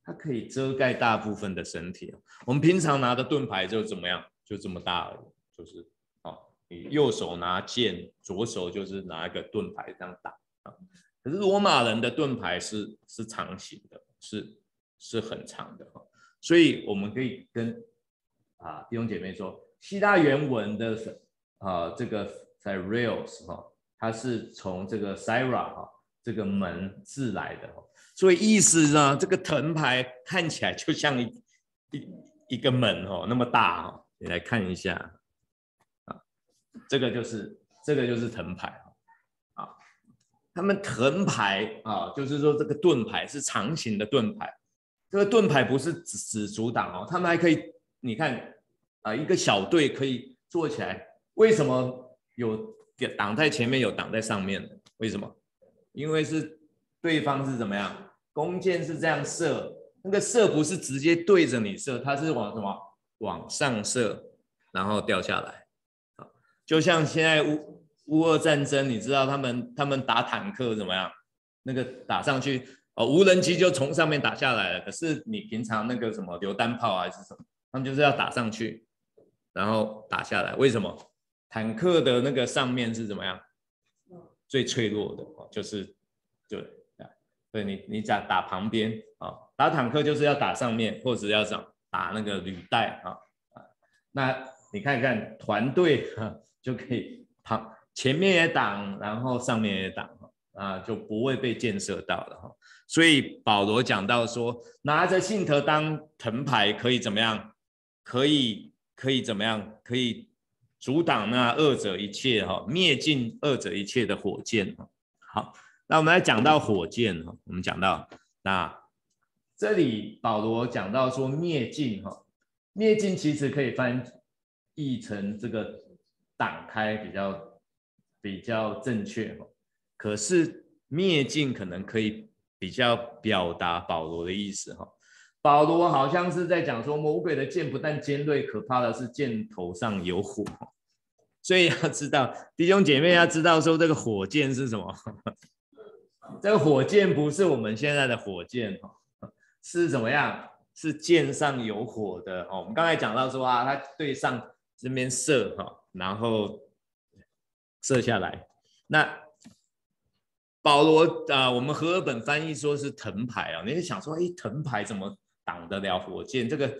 它可以遮盖大部分的身体。我们平常拿的盾牌就怎么样？就这么大而已，就是啊，你右手拿剑，左手就是拿一个盾牌这样打啊。可是罗马人的盾牌是是长形的，是是很长的哈。所以我们可以跟啊弟兄姐妹说，希腊原文的啊这个在 rails 哈，它是从这个 Sira 哈这个门字来的哈。所以意思呢，这个藤牌看起来就像一一一个门哦，那么大哦，你来看一下啊，这个就是这个就是藤牌啊。他们藤牌啊，就是说这个盾牌是长形的盾牌，这个盾牌不是只只阻挡哦，他们还可以，你看啊，一个小队可以做起来，为什么有挡在前面，有挡在上面的？为什么？因为是对方是怎么样，弓箭是这样射，那个射不是直接对着你射，它是往什么往上射，然后掉下来，啊，就像现在乌。乌俄战争，你知道他们他们打坦克怎么样？那个打上去哦，无人机就从上面打下来了。可是你平常那个什么榴弹炮还是什么，他们就是要打上去，然后打下来。为什么？坦克的那个上面是怎么样？最脆弱的，就是对啊，对你你打打旁边啊，打坦克就是要打上面，或者要么打那个履带啊啊。那你看看团队哈 就可以旁。前面也挡，然后上面也挡，啊，就不会被箭射到了哈。所以保罗讲到说，拿着信条当藤牌，可以怎么样？可以可以怎么样？可以阻挡那二者一切哈，灭尽二者一切的火箭哈。好，那我们来讲到火箭哈，我们讲到那这里保罗讲到说灭尽哈，灭尽其实可以翻译成这个挡开比较。比较正确哈，可是灭尽可能可以比较表达保罗的意思哈。保罗好像是在讲说，魔鬼的剑不但尖锐，可怕的是箭头上有火。所以要知道，弟兄姐妹要知道说，这个火箭是什么？这个火箭不是我们现在的火箭哈，是怎么样？是箭上有火的哦。我们刚才讲到说啊，他对上这边射哈，然后。射下来，那保罗啊，我们和尔本翻译说是藤牌啊，你就想说，哎，藤牌怎么挡得了火箭？这个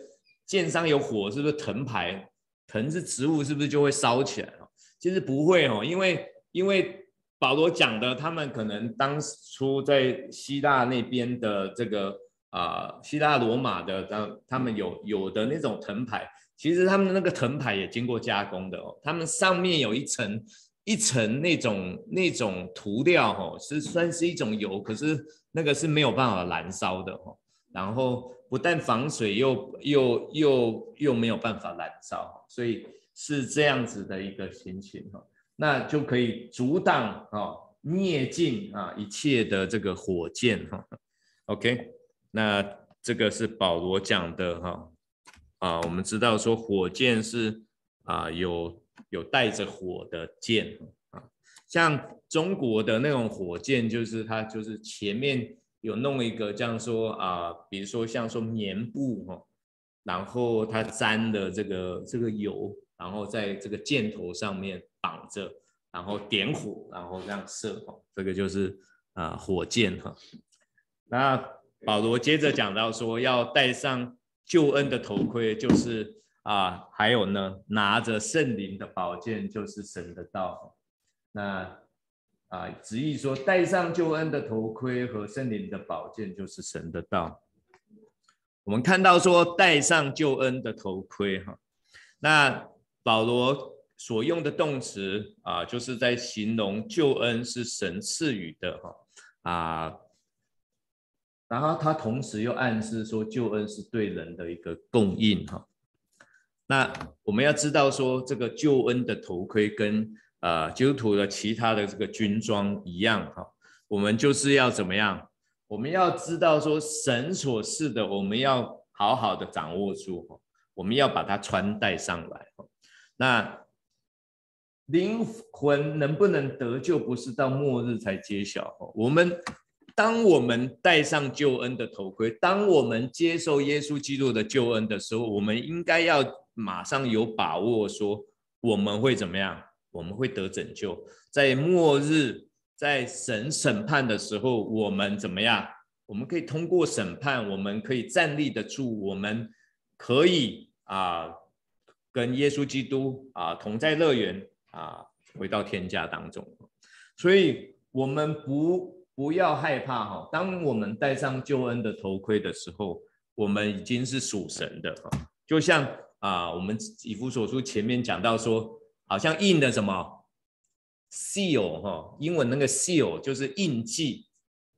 箭上有火，是不是藤牌？藤是植物，是不是就会烧起来哦？其实不会哦，因为因为保罗讲的，他们可能当初在希腊那边的这个啊，希腊罗马的，他他们有有的那种藤牌，其实他们那个藤牌也经过加工的哦，他们上面有一层。一层那种那种涂料哦，是算是一种油，可是那个是没有办法燃烧的哦。然后不但防水，又又又又没有办法燃烧，所以是这样子的一个心情哈。那就可以阻挡啊灭尽啊一切的这个火箭哈。OK，那这个是保罗讲的哈啊，我们知道说火箭是啊有。有带着火的箭啊，像中国的那种火箭，就是它就是前面有弄一个这样说啊，比如说像说棉布哈，然后它沾的这个这个油，然后在这个箭头上面绑着，然后点火，然后这样射哈，这个就是啊火箭哈。那保罗接着讲到说，要戴上救恩的头盔，就是。啊，还有呢，拿着圣灵的宝剑就是神的道。那啊，旨意说戴上救恩的头盔和圣灵的宝剑就是神的道。我们看到说戴上救恩的头盔哈，那保罗所用的动词啊，就是在形容救恩是神赐予的哈啊，然后他同时又暗示说救恩是对人的一个供应哈。那我们要知道说，这个救恩的头盔跟呃基督徒的其他的这个军装一样哈，我们就是要怎么样？我们要知道说，神所赐的，我们要好好的掌握住哈，我们要把它穿戴上来哈。那灵魂能不能得救，不是到末日才揭晓。我们当我们戴上救恩的头盔，当我们接受耶稣基督的救恩的时候，我们应该要。马上有把握说我们会怎么样？我们会得拯救。在末日，在神审判的时候，我们怎么样？我们可以通过审判，我们可以站立得住，我们可以啊，跟耶稣基督啊同在乐园啊，回到天家当中。所以，我们不不要害怕哈。当我们戴上救恩的头盔的时候，我们已经是属神的哈，就像。啊，我们以弗所书前面讲到说，好像印的什么 seal 哈，英文那个 seal 就是印记，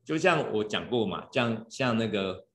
就像我讲过嘛，像像那个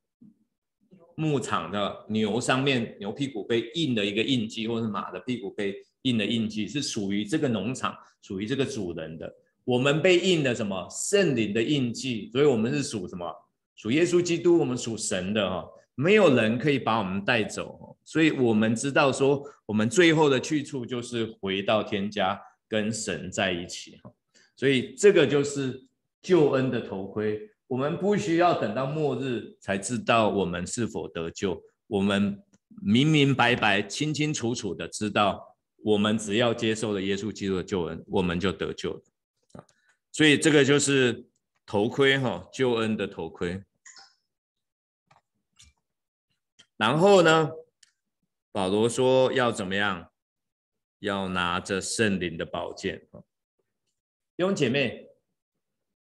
牧场的牛上面牛屁股被印了一个印记，或是马的屁股被印的印记，是属于这个农场，属于这个主人的。我们被印了什么圣灵的印记，所以我们是属什么？属耶稣基督，我们属神的哈。没有人可以把我们带走，所以我们知道说，我们最后的去处就是回到天家，跟神在一起哈。所以这个就是救恩的头盔，我们不需要等到末日才知道我们是否得救，我们明明白白、清清楚楚的知道，我们只要接受了耶稣基督的救恩，我们就得救了。所以这个就是头盔哈，救恩的头盔。然后呢，保罗说要怎么样？要拿着圣灵的宝剑弟兄姐妹，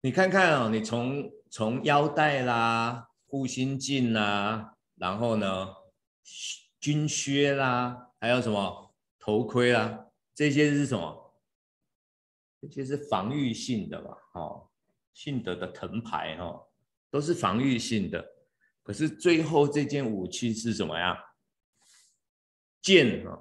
你看看哦，你从从腰带啦、护心镜啦，然后呢，军靴啦，还有什么头盔啦，这些是什么？这些是防御性的吧？哦，信德的藤牌哈，都是防御性的。可是最后这件武器是什么呀？剑啊，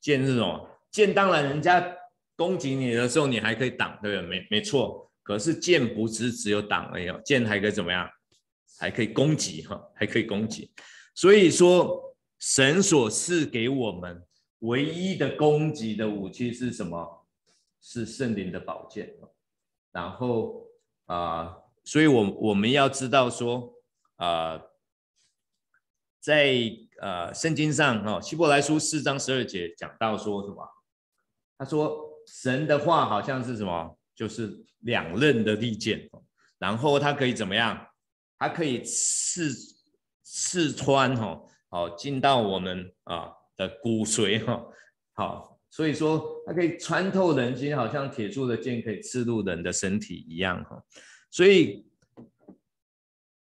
剑是什么？剑当然人家攻击你的时候，你还可以挡，对不对？没没错。可是剑不是只有挡而已，剑还可以怎么样？还可以攻击哈，还可以攻击。所以说，神所赐给我们唯一的攻击的武器是什么？是圣灵的宝剑。然后啊，所以我我们要知道说。啊，在呃圣经上哈，希伯来书四章十二节讲到说什么？他说神的话好像是什么？就是两刃的利剑，然后它可以怎么样？它可以刺刺穿哈，好进到我们啊的骨髓哈，好，所以说它可以穿透人心，好像铁铸的剑可以刺入人的身体一样哈，所以。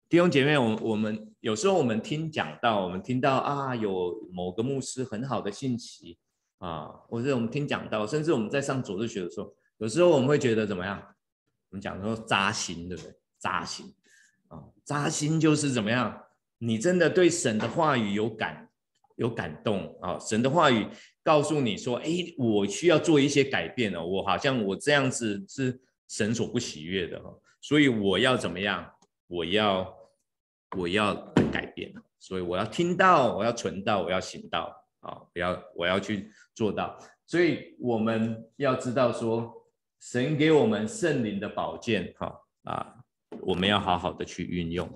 弟兄姐妹，我我们有时候我们听讲到，我们听到啊，有某个牧师很好的信息啊，或者我们听讲到，甚至我们在上主日学的时候，有时候我们会觉得怎么样？我们讲说扎心，对不对？扎心啊，扎心就是怎么样？你真的对神的话语有感有感动啊？神的话语告诉你说，哎，我需要做一些改变了，我好像我这样子是神所不喜悦的哈，所以我要怎么样？我要。我要改变，所以我要听到，我要存到，我要行到啊！不要，我要去做到。所以我们要知道说，神给我们圣灵的宝剑，哈啊，我们要好好的去运用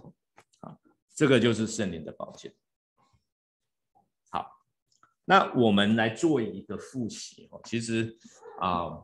啊。这个就是圣灵的宝剑。那我们来做一个复习哦。其实啊。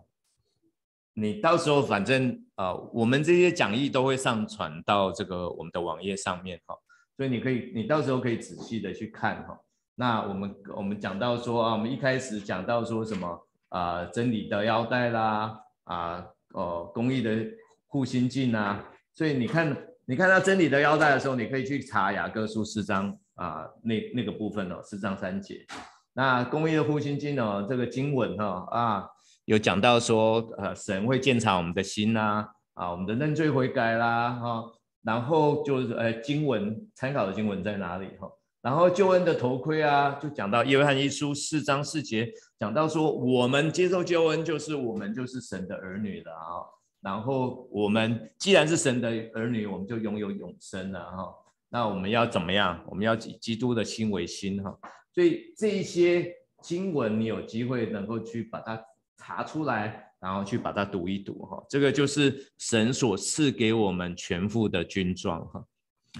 你到时候反正啊，我们这些讲义都会上传到这个我们的网页上面哈，所以你可以，你到时候可以仔细的去看哈。那我们我们讲到说啊，我们一开始讲到说什么啊，真理的腰带啦，啊哦，公益的护心镜啊，所以你看你看到真理的腰带的时候，你可以去查雅各书四章啊那那个部分哦，四章三节。那公益的护心镜哦，这个经文哈啊。有讲到说，呃，神会鉴察我们的心呐，啊，我们的认罪悔改啦，哈，然后就是，呃，经文参考的经文在哪里，哈，然后救恩的头盔啊，就讲到约翰一书四章四节，讲到说，我们接受救恩就是我们就是神的儿女了啊，然后我们既然是神的儿女，我们就拥有永生了哈，那我们要怎么样？我们要以基督的心为心哈，所以这一些经文，你有机会能够去把它。查出来，然后去把它读一读哈，这个就是神所赐给我们全副的军装哈。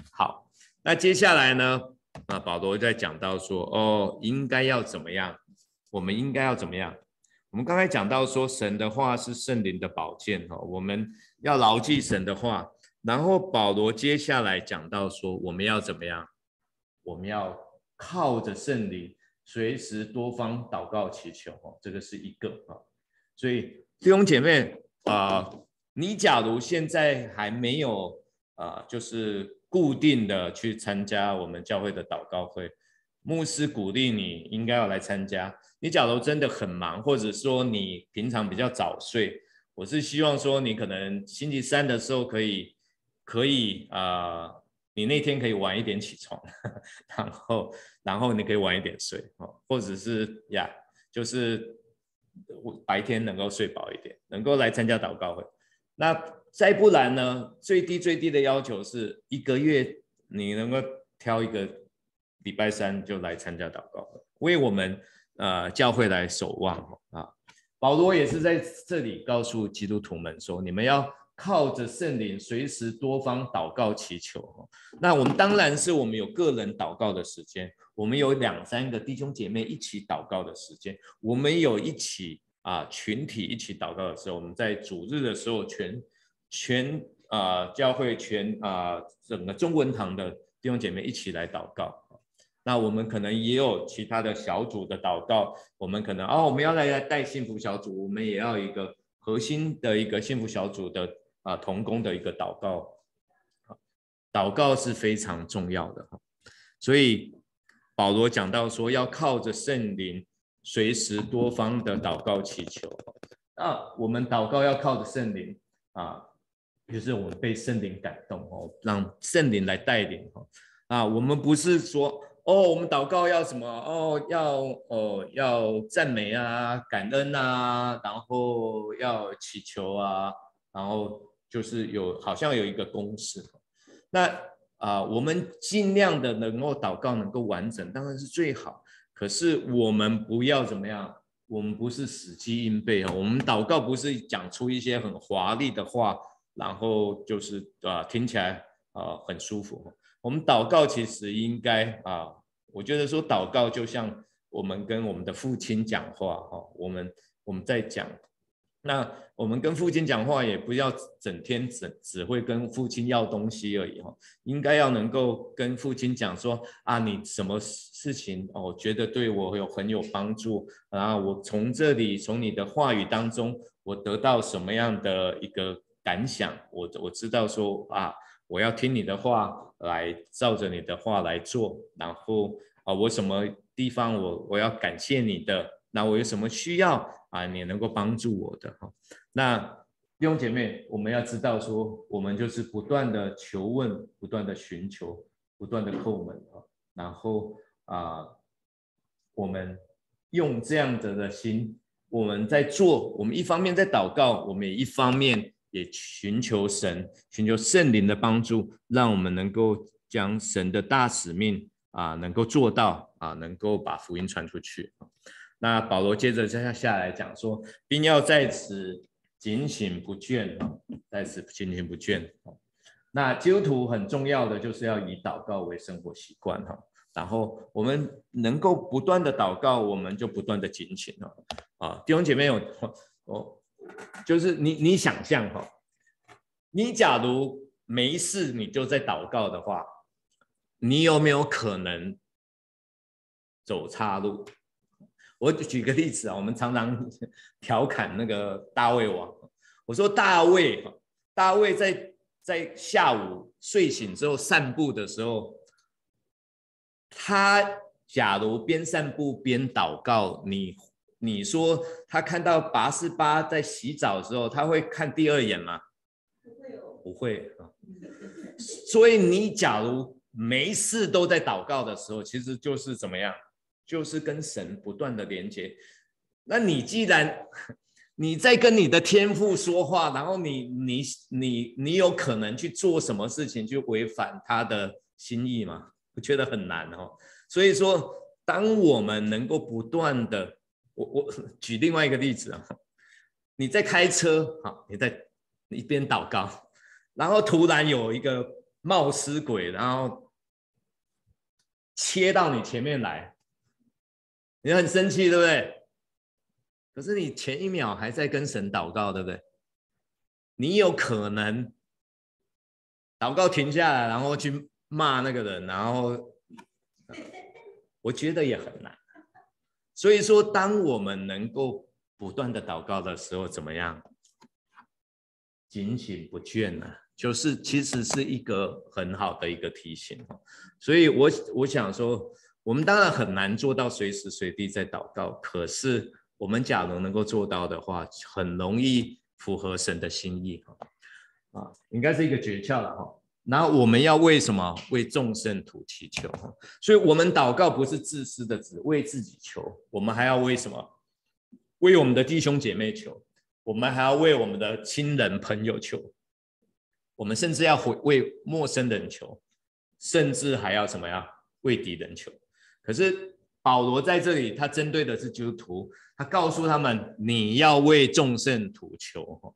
好，那接下来呢？啊，保罗在讲到说，哦，应该要怎么样？我们应该要怎么样？我们刚才讲到说，神的话是圣灵的宝剑哈，我们要牢记神的话。然后保罗接下来讲到说，我们要怎么样？我们要靠着圣灵，随时多方祷告祈求哦，这个是一个啊。所以弟兄姐妹啊，你假如现在还没有啊，就是固定的去参加我们教会的祷告会，牧师鼓励你应该要来参加。你假如真的很忙，或者说你平常比较早睡，我是希望说你可能星期三的时候可以可以啊，你那天可以晚一点起床，然后然后你可以晚一点睡哦，或者是呀，就是白天能够睡饱一点，能够来参加祷告会。那再不然呢，最低最低的要求是一个月你能够挑一个。礼拜三就来参加祷告会，为我们呃教会来守望啊。保罗也是在这里告诉基督徒们说：你们要靠着圣灵，随时多方祷告祈求。那我们当然是我们有个人祷告的时间，我们有两三个弟兄姐妹一起祷告的时间，我们有一起啊群体一起祷告的时候，我们在主日的时候全全啊教会全啊整个中文堂的弟兄姐妹一起来祷告。那我们可能也有其他的小组的祷告，我们可能哦，我们要来带幸福小组，我们也要一个核心的一个幸福小组的啊同工的一个祷告，祷告是非常重要的哈。所以保罗讲到说，要靠着圣灵，随时多方的祷告祈求。那我们祷告要靠着圣灵啊，就是我们被圣灵感动哦，让圣灵来带领哈啊，我们不是说。哦，我们祷告要什么？哦，要哦要赞美啊，感恩啊，然后要祈求啊，然后就是有好像有一个公式。那啊，我们尽量的能够祷告能够完整，当然是最好。可是我们不要怎么样？我们不是死记硬背啊。我们祷告不是讲出一些很华丽的话，然后就是啊听起来啊很舒服。我们祷告其实应该啊，我觉得说祷告就像我们跟我们的父亲讲话哈，我们我们在讲，那我们跟父亲讲话也不要整天只只会跟父亲要东西而已哈，应该要能够跟父亲讲说啊，你什么事情哦觉得对我有很有帮助，然后我从这里从你的话语当中我得到什么样的一个感想，我我知道说啊。我要听你的话来照着你的话来做，然后啊，我什么地方我我要感谢你的，那我有什么需要啊，你能够帮助我的哈。那弟兄姐妹，我们要知道说，我们就是不断的求问，不断的寻求，不断的叩门啊，然后啊，我们用这样子的心，我们在做，我们一方面在祷告，我们也一方面。也寻求神，寻求圣灵的帮助，让我们能够将神的大使命啊，能够做到啊，能够把福音传出去。那保罗接着再下来讲说，并要在此警醒不倦啊，在此警醒不倦。那基督徒很重要的就是要以祷告为生活习惯哈，然后我们能够不断的祷告，我们就不断的警醒了啊，弟兄姐妹有哦。就是你，你想象哈，你假如没事，你就在祷告的话，你有没有可能走岔路？我举个例子啊，我们常常 调侃那个大卫王，我说大卫，大卫在在下午睡醒之后散步的时候，他假如边散步边祷告，你。你说他看到拔示巴在洗澡的时候，他会看第二眼吗？不会哦，不会啊。所以你假如没事都在祷告的时候，其实就是怎么样？就是跟神不断的连接。那你既然你在跟你的天赋说话，然后你你你你有可能去做什么事情去违反他的心意吗？我觉得很难哦。所以说，当我们能够不断的我我举另外一个例子啊，你在开车，好，你在一边祷告，然后突然有一个冒失鬼，然后切到你前面来，你很生气，对不对？可是你前一秒还在跟神祷告，对不对？你有可能祷告停下来，然后去骂那个人，然后我觉得也很难。所以说，当我们能够不断的祷告的时候，怎么样？警醒不倦呢？就是其实是一个很好的一个提醒。所以我我想说，我们当然很难做到随时随地在祷告，可是我们假如能够做到的话，很容易符合神的心意哈啊，应该是一个诀窍了哈。那我们要为什么为众圣徒祈求？所以，我们祷告不是自私的，只为自己求，我们还要为什么？为我们的弟兄姐妹求，我们还要为我们的亲人朋友求，我们甚至要回为陌生人求，甚至还要什么呀？为敌人求。可是保罗在这里，他针对的是基督徒，他告诉他们：你要为众圣徒求，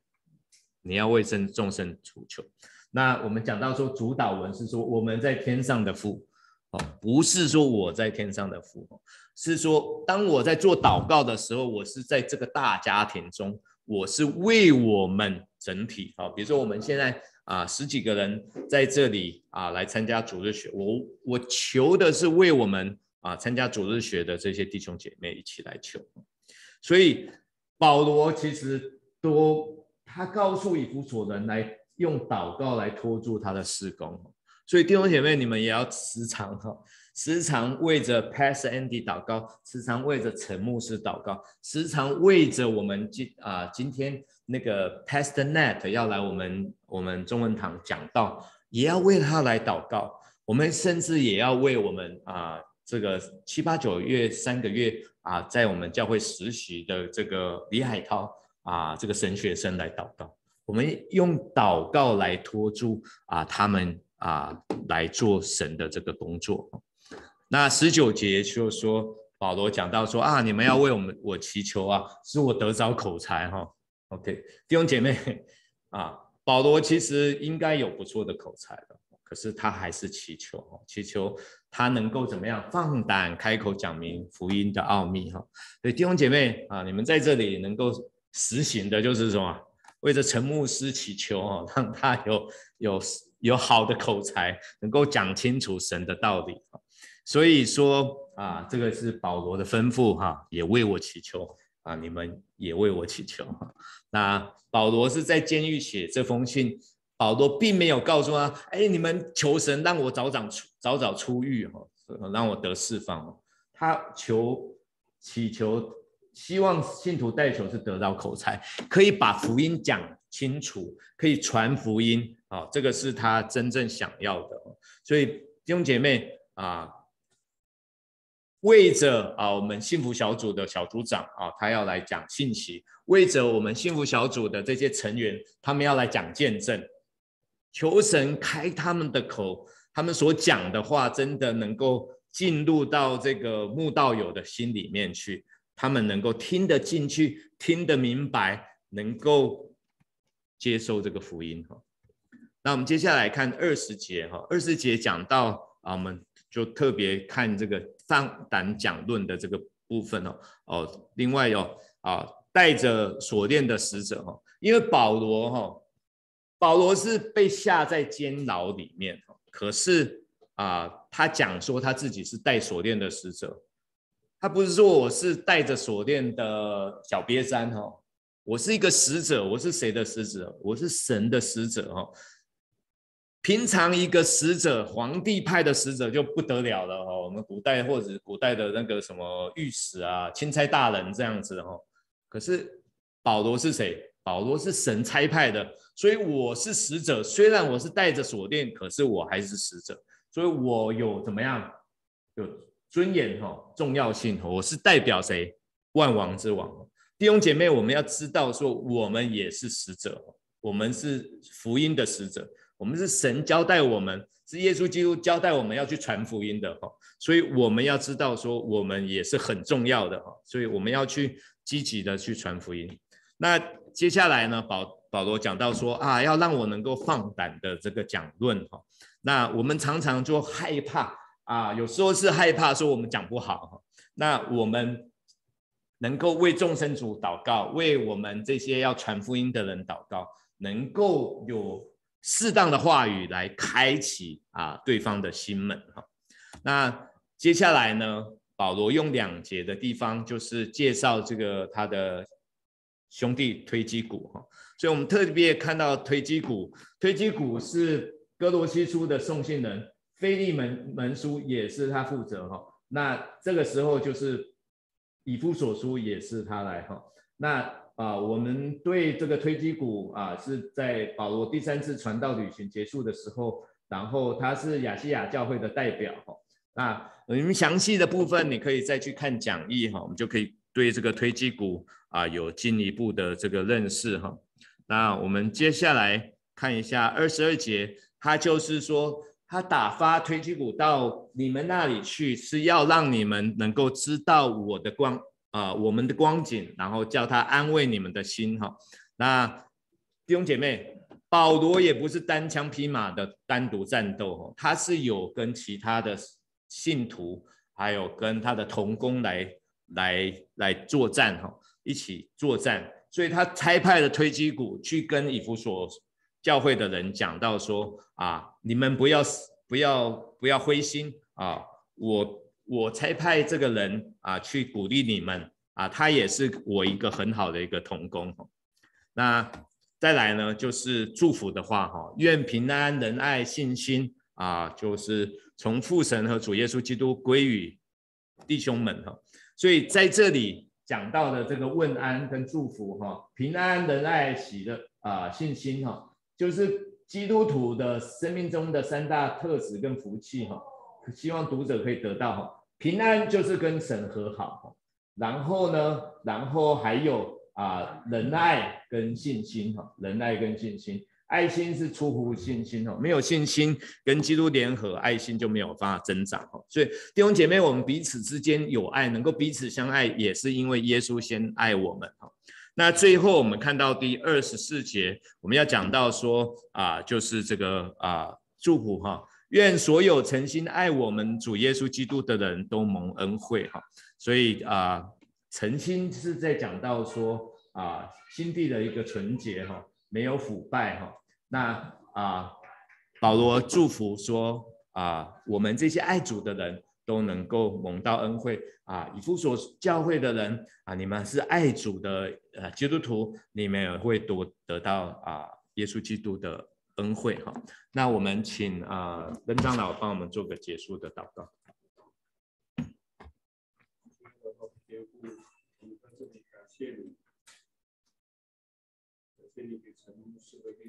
你要为圣众圣徒求。那我们讲到说，主导文是说我们在天上的父，哦，不是说我在天上的父，是说当我在做祷告的时候，我是在这个大家庭中，我是为我们整体，好，比如说我们现在啊十几个人在这里啊来参加主日学，我我求的是为我们啊参加主日学的这些弟兄姐妹一起来求，所以保罗其实都他告诉以弗所人来。用祷告来拖住他的施工，所以弟兄姐妹，你们也要时常哈，时常为着 PAST Andy 祷告，时常为着陈牧师祷告，时常为着我们今啊今天那个 Pastor Net 要来我们我们中文堂讲道，也要为他来祷告。我们甚至也要为我们啊这个七八九月三个月啊在我们教会实习的这个李海涛啊这个神学生来祷告。我们用祷告来托住啊，他们啊来做神的这个工作。那十九节就说保罗讲到说啊，你们要为我们我祈求啊，使我得着口才哈。OK，弟兄姐妹啊，保罗其实应该有不错的口才的，可是他还是祈求，祈求他能够怎么样放胆开口讲明福音的奥秘哈。所以弟兄姐妹啊，你们在这里能够实行的就是什么？为着陈牧师祈求哦，让他有有有好的口才，能够讲清楚神的道理所以说啊，这个是保罗的吩咐哈，也为我祈求啊，你们也为我祈求哈。那保罗是在监狱写这封信，保罗并没有告诉他，哎，你们求神让我早早出早早出狱哈，让我得释放。他求祈求。希望信徒代求是得到口才，可以把福音讲清楚，可以传福音啊，这个是他真正想要的。所以弟兄姐妹啊，为着啊我们幸福小组的小组长啊，他要来讲信息；为着我们幸福小组的这些成员，他们要来讲见证。求神开他们的口，他们所讲的话真的能够进入到这个慕道友的心里面去。他们能够听得进去，听得明白，能够接受这个福音哈。那我们接下来看二十节哈，二十节讲到啊，我们就特别看这个放胆讲论的这个部分哦哦。另外有啊，带着锁链的使者哈，因为保罗哈，保罗是被下在监牢里面可是啊，他讲说他自己是带锁链的使者。他不是说我是带着锁链的小瘪三哈，我是一个使者，我是谁的使者？我是神的使者哈。平常一个使者，皇帝派的使者就不得了了哈。我们古代或者古代的那个什么御史啊、钦差大人这样子哈。可是保罗是谁？保罗是神差派的，所以我是使者。虽然我是带着锁链，可是我还是使者，所以我有怎么样？有。尊严哈，重要性，我是代表谁？万王之王。弟兄姐妹，我们要知道说，我们也是使者，我们是福音的使者，我们是神交代我们，是耶稣基督交代我们要去传福音的哈。所以我们要知道说，我们也是很重要的哈。所以我们要去积极的去传福音。那接下来呢，保保罗讲到说啊，要让我能够放胆的这个讲论哈。那我们常常就害怕。啊，有时候是害怕说我们讲不好，那我们能够为众生主祷告，为我们这些要传福音的人祷告，能够有适当的话语来开启啊对方的心门哈。那接下来呢，保罗用两节的地方就是介绍这个他的兄弟推基谷哈，所以我们特别看到推基谷，推基谷是哥罗西书的送信人。菲利门门书也是他负责哈，那这个时候就是以夫所书也是他来哈。那啊，我们对这个推基谷啊，是在保罗第三次传道旅行结束的时候，然后他是亚细亚教会的代表哈。那你们详细的部分你可以再去看讲义哈，我们就可以对这个推基谷啊有进一步的这个认识哈。那我们接下来看一下二十二节，他就是说他打发推基谷到你们那里去，是要让你们能够知道我的光啊，我们的光景，然后叫他安慰你们的心哈。那弟兄姐妹，保罗也不是单枪匹马的单独战斗他是有跟其他的。信徒还有跟他的同工来来来作战哈，一起作战，所以他差派了推基鼓去跟以弗所教会的人讲到说啊，你们不要不要不要灰心啊，我我差派这个人啊去鼓励你们啊，他也是我一个很好的一个同工。那再来呢，就是祝福的话哈，愿平安仁爱信心啊，就是。从父神和主耶稣基督归于弟兄们哈，所以在这里讲到的这个问安跟祝福哈，平安仁爱喜的啊信心哈，就是基督徒的生命中的三大特质跟福气哈，希望读者可以得到哈。平安就是跟神和好，然后呢，然后还有啊仁爱跟信心哈，仁爱跟信心。爱心是出乎信心哦，没有信心跟基督联合，爱心就没有办法增长哦。所以弟兄姐妹，我们彼此之间有爱，能够彼此相爱，也是因为耶稣先爱我们哈。那最后我们看到第二十四节，我们要讲到说啊，就是这个啊祝福哈，愿所有诚心爱我们主耶稣基督的人都蒙恩惠哈。所以啊，诚心是在讲到说啊，心地的一个纯洁哈。没有腐败哈，那啊，保罗祝福说啊，我们这些爱主的人都能够蒙到恩惠啊，以弗所教会的人啊，你们是爱主的呃基督徒，你们也会多得到啊耶稣基督的恩惠哈。那我们请啊任长老帮我们做个结束的祷告。谢你给城市的力